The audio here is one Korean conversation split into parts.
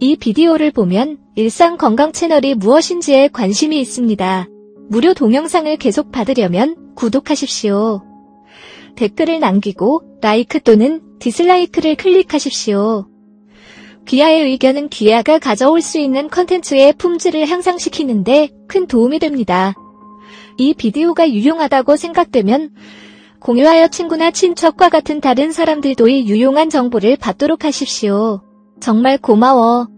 이 비디오를 보면 일상 건강 채널이 무엇인지에 관심이 있습니다. 무료 동영상을 계속 받으려면 구독하십시오. 댓글을 남기고 라이크 또는 디슬라이크를 클릭하십시오. 귀하의 의견은 귀하가 가져올 수 있는 컨텐츠의 품질을 향상시키는데 큰 도움이 됩니다. 이 비디오가 유용하다고 생각되면 공유하여 친구나 친척과 같은 다른 사람들도 이 유용한 정보를 받도록 하십시오. 정말 고마워.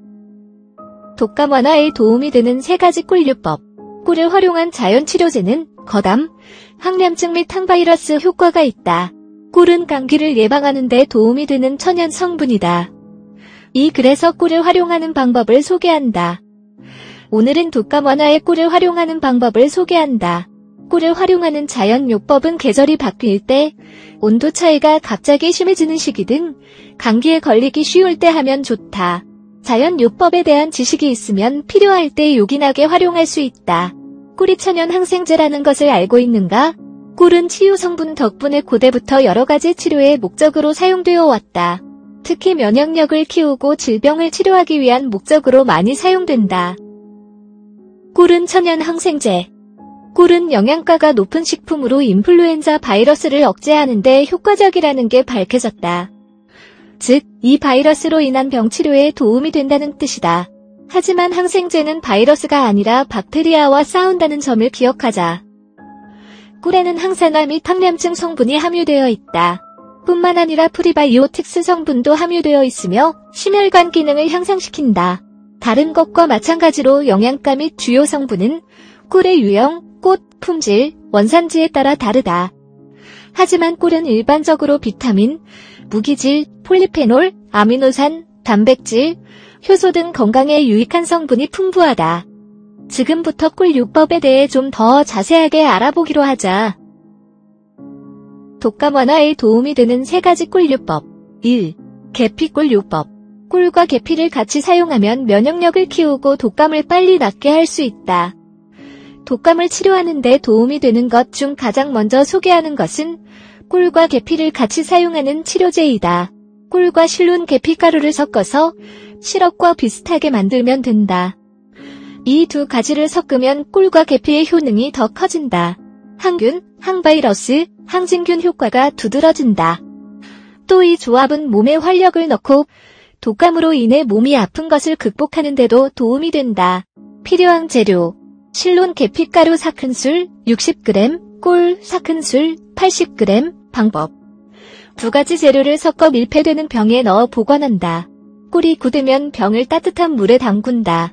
독감 완화에 도움이 되는 세 가지 꿀류법. 꿀을 활용한 자연치료제는 거담, 항염증 및 항바이러스 효과가 있다. 꿀은 감기를 예방하는 데 도움이 되는 천연 성분이다. 이 글에서 꿀을 활용하는 방법을 소개한다. 오늘은 독감 완화에 꿀을 활용하는 방법을 소개한다. 꿀을 활용하는 자연 요법은 계절이 바뀔 때, 온도 차이가 갑자기 심해지는 시기 등 감기에 걸리기 쉬울 때 하면 좋다. 자연 요법에 대한 지식이 있으면 필요할 때 요긴하게 활용할 수 있다. 꿀이 천연 항생제라는 것을 알고 있는가? 꿀은 치유 성분 덕분에 고대부터 여러 가지 치료의 목적으로 사용되어 왔다. 특히 면역력을 키우고 질병을 치료하기 위한 목적으로 많이 사용된다. 꿀은 천연 항생제. 꿀은 영양가가 높은 식품으로 인플루엔자 바이러스를 억제하는 데 효과적이라는 게 밝혀졌다. 즉, 이 바이러스로 인한 병 치료에 도움이 된다는 뜻이다. 하지만 항생제는 바이러스가 아니라 박테리아와 싸운다는 점을 기억하자. 꿀에는 항산화 및 항염증 성분이 함유되어 있다. 뿐만 아니라 프리바이오틱스 성분도 함유되어 있으며 심혈관 기능을 향상시킨다. 다른 것과 마찬가지로 영양가 및 주요 성분은 꿀의 유형, 꽃, 품질, 원산지에 따라 다르다. 하지만 꿀은 일반적으로 비타민, 무기질, 폴리페놀, 아미노산, 단백질, 효소 등 건강에 유익한 성분이 풍부하다. 지금부터 꿀 요법에 대해 좀 더 자세하게 알아보기로 하자. 독감 완화에 도움이 되는 세 가지 꿀요법. 1. 계피 꿀요법. 꿀과 계피를 같이 사용하면 면역력을 키우고 독감을 빨리 낫게 할 수 있다. 독감을 치료하는 데 도움이 되는 것 중 가장 먼저 소개하는 것은 꿀과 계피를 같이 사용하는 치료제이다. 꿀과 실론 계피가루를 섞어서 시럽과 비슷하게 만들면 된다. 이 두 가지를 섞으면 꿀과 계피의 효능이 더 커진다. 항균, 항바이러스, 항진균 효과가 두드러진다. 또 이 조합은 몸에 활력을 넣고 독감으로 인해 몸이 아픈 것을 극복하는 데도 도움이 된다. 필요한 재료 실론 계피가루 4큰술 60g, 꿀 4큰술 80g 방법 두 가지 재료를 섞어 밀폐되는 병에 넣어 보관한다. 꿀이 굳으면 병을 따뜻한 물에 담근다.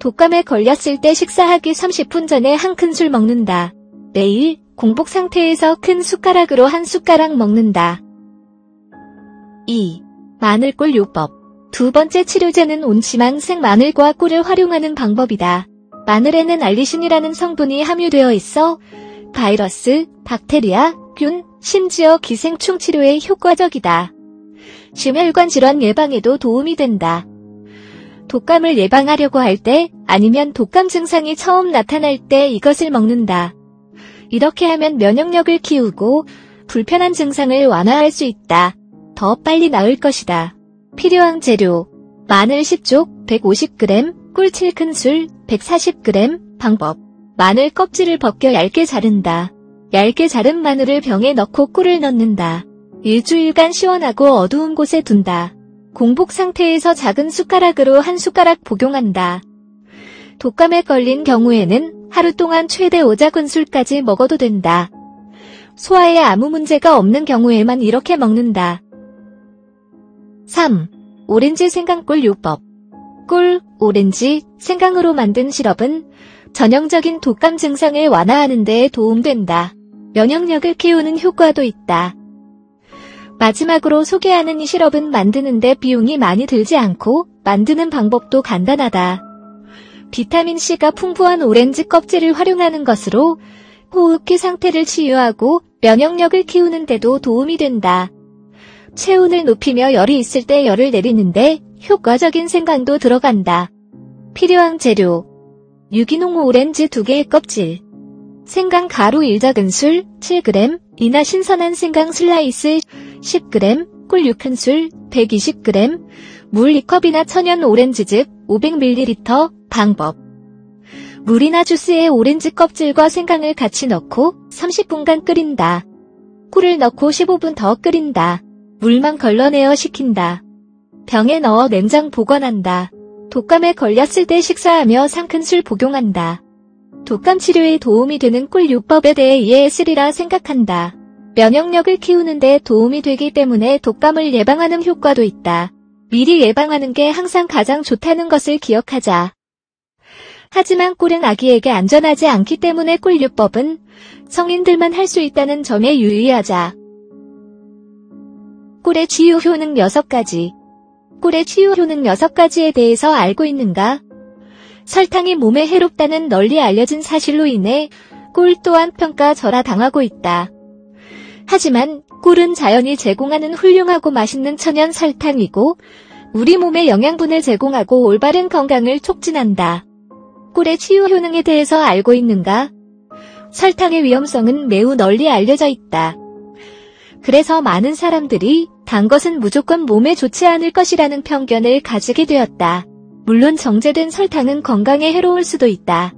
독감에 걸렸을 때 식사하기 30분 전에 한 큰술 먹는다. 매일 공복 상태에서 큰 숟가락으로 한 숟가락 먹는다. 2. 마늘꿀 요법 두 번째 치료제는 온치망 생 마늘과 꿀을 활용하는 방법이다. 마늘에는 알리신이라는 성분이 함유되어 있어 바이러스, 박테리아, 균, 심지어 기생충 치료에 효과적이다. 심혈관 질환 예방에도 도움이 된다. 독감을 예방하려고 할 때 아니면 독감 증상이 처음 나타날 때 이것을 먹는다. 이렇게 하면 면역력을 키우고 불편한 증상을 완화할 수 있다. 더 빨리 나을 것이다. 필요한 재료 마늘 10쪽 150g, 꿀 7큰술 140g 방법 마늘 껍질을 벗겨 얇게 자른다. 얇게 자른 마늘을 병에 넣고 꿀을 넣는다. 일주일간 시원하고 어두운 곳에 둔다. 공복 상태에서 작은 숟가락으로 한 숟가락 복용한다. 독감에 걸린 경우에는 하루 동안 최대 5자근술까지 먹어도 된다. 소화에 아무 문제가 없는 경우에만 이렇게 먹는다. 3. 오렌지 생강꿀 요법 꿀, 오렌지, 생강으로 만든 시럽은 전형적인 독감 증상을 완화하는 데 도움된다. 면역력을 키우는 효과도 있다. 마지막으로 소개하는 이 시럽은 만드는데 비용이 많이 들지 않고 만드는 방법도 간단하다. 비타민C가 풍부한 오렌지 껍질을 활용하는 것으로 호흡기 상태를 치유하고 면역력을 키우는 데도 도움이 된다. 체온을 높이며 열이 있을 때 열을 내리는데 효과적인 생강도 들어간다. 필요한 재료 유기농 오렌지 2개의 껍질, 생강 가루 1작은술 7g, 이나 신선한 생강 슬라이스 10g, 꿀 6큰술 120g, 물 2컵이나 천연 오렌지즙 500ml 방법 물이나 주스에 오렌지 껍질과 생강을 같이 넣고 30분간 끓인다. 꿀을 넣고 15분 더 끓인다. 물만 걸러내어 식힌다. 병에 넣어 냉장 보관한다. 독감에 걸렸을 때 식사하며 상큰술 복용한다. 독감 치료에 도움이 되는 꿀요법에 대해 이해했으리라 생각한다. 면역력을 키우는 데 도움이 되기 때문에 독감을 예방하는 효과도 있다. 미리 예방하는 게 항상 가장 좋다는 것을 기억하자. 하지만 꿀은 아기에게 안전하지 않기 때문에 꿀요법은 성인들만 할 수 있다는 점에 유의하자. 꿀의 치유 효능 6가지. 꿀의 치유 효능 6가지에 대해서 알고 있는가? 설탕이 몸에 해롭다는 널리 알려진 사실로 인해 꿀 또한 평가절하 당하고 있다. 하지만 꿀은 자연이 제공하는 훌륭하고 맛있는 천연 설탕이고 우리 몸에 영양분을 제공하고 올바른 건강을 촉진한다. 꿀의 치유 효능에 대해서 알고 있는가? 설탕의 위험성은 매우 널리 알려져 있다. 그래서 많은 사람들이 단 것은 무조건 몸에 좋지 않을 것이라는 편견을 가지게 되었다. 물론 정제된 설탕은 건강에 해로울 수도 있다.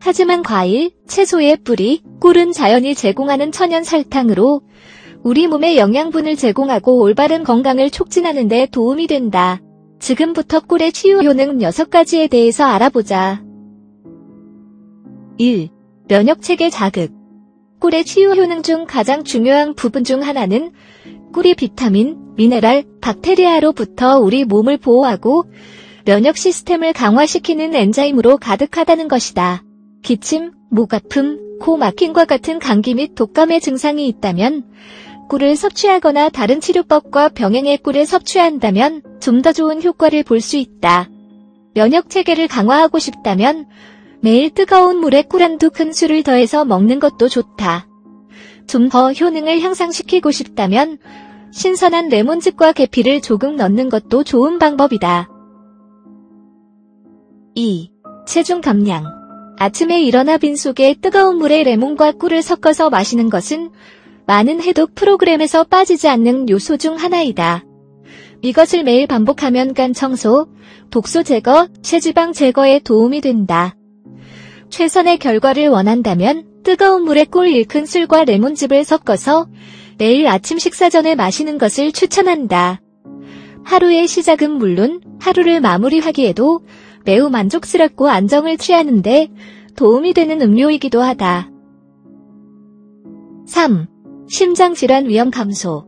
하지만 과일, 채소의 뿌리, 꿀은 자연이 제공하는 천연 설탕으로 우리 몸에 영양분을 제공하고 올바른 건강을 촉진하는 데 도움이 된다. 지금부터 꿀의 치유 효능 6가지에 대해서 알아보자. 1. 면역체계 자극. 꿀의 치유 효능 중 가장 중요한 부분 중 하나는 꿀이 비타민, 미네랄, 박테리아로부터 우리 몸을 보호하고 면역 시스템을 강화시키는 엔자임으로 가득하다는 것이다. 기침, 목 아픔, 코 막힘과 같은 감기 및 독감의 증상이 있다면 꿀을 섭취하거나 다른 치료법과 병행해 꿀을 섭취한다면 좀 더 좋은 효과를 볼 수 있다. 면역 체계를 강화하고 싶다면 매일 뜨거운 물에 꿀 한두 큰술을 더해서 먹는 것도 좋다. 좀 더 효능을 향상시키고 싶다면 신선한 레몬즙과 계피를 조금 넣는 것도 좋은 방법이다. 2. 체중 감량 아침에 일어나 빈속에 뜨거운 물에 레몬과 꿀을 섞어서 마시는 것은 많은 해독 프로그램에서 빠지지 않는 요소 중 하나이다. 이것을 매일 반복하면 간 청소, 독소 제거, 체지방 제거에 도움이 된다. 최선의 결과를 원한다면 뜨거운 물에 꿀 1큰술과 레몬즙을 섞어서 매일 아침 식사 전에 마시는 것을 추천한다. 하루의 시작은 물론 하루를 마무리하기에도 매우 만족스럽고 안정을 취하는데 도움이 되는 음료이기도 하다. 3. 심장질환 위험 감소.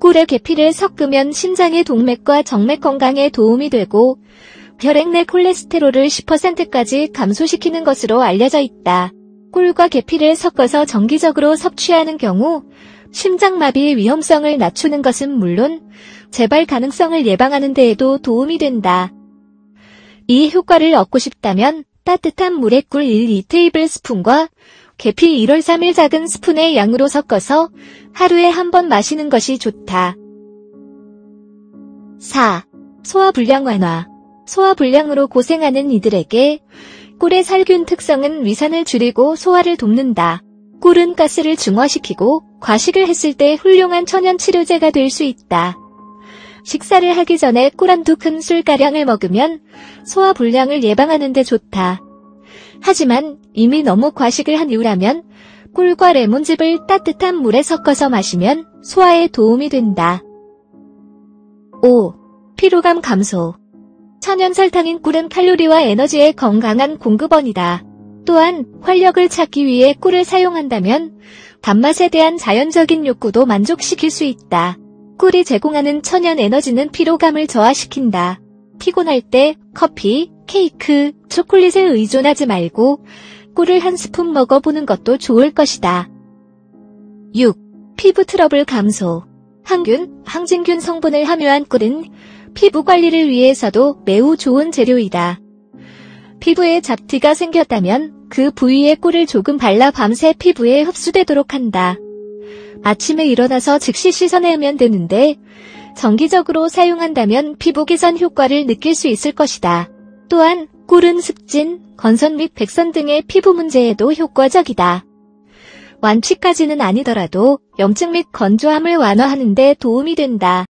꿀의 계피를 섞으면 심장의 동맥과 정맥 건강에 도움이 되고 혈액 내 콜레스테롤을 10%까지 감소시키는 것으로 알려져 있다. 꿀과 계피를 섞어서 정기적으로 섭취하는 경우 심장마비의 위험성을 낮추는 것은 물론 재발 가능성을 예방하는 데에도 도움이 된다. 이 효과를 얻고 싶다면 따뜻한 물에 꿀 1, 2테이블 스푼과 계피 1월 3일 작은 스푼의 양으로 섞어서 하루에 한 번 마시는 것이 좋다. 4. 소화불량 완화. 소화불량으로 고생하는 이들에게 꿀의 살균 특성은 위산을 줄이고 소화를 돕는다. 꿀은 가스를 중화시키고 과식을 했을 때 훌륭한 천연 치료제가 될 수 있다. 식사를 하기 전에 꿀 한 두 큰술가량을 먹으면 소화불량을 예방하는 데 좋다. 하지만 이미 너무 과식을 한 이후라면 꿀과 레몬즙을 따뜻한 물에 섞어서 마시면 소화에 도움이 된다. 5. 피로감 감소. 천연 설탕인 꿀은 칼로리와 에너지의 건강한 공급원이다. 또한 활력을 찾기 위해 꿀을 사용한다면 단맛에 대한 자연적인 욕구도 만족시킬 수 있다. 꿀이 제공하는 천연 에너지는 피로감을 저하시킨다. 피곤할 때 커피, 케이크, 초콜릿에 의존하지 말고 꿀을 한 스푼 먹어보는 것도 좋을 것이다. 6. 피부 트러블 감소. 항균, 항진균 성분을 함유한 꿀은 피부 관리를 위해서도 매우 좋은 재료이다. 피부에 잡티가 생겼다면 그 부위에 꿀을 조금 발라 밤새 피부에 흡수되도록 한다. 아침에 일어나서 즉시 씻어내면 되는데 정기적으로 사용한다면 피부 개선 효과를 느낄 수 있을 것이다. 또한 꿀은 습진, 건선 및 백선 등의 피부 문제에도 효과적이다. 완치까지는 아니더라도 염증 및 건조함을 완화하는 데 도움이 된다.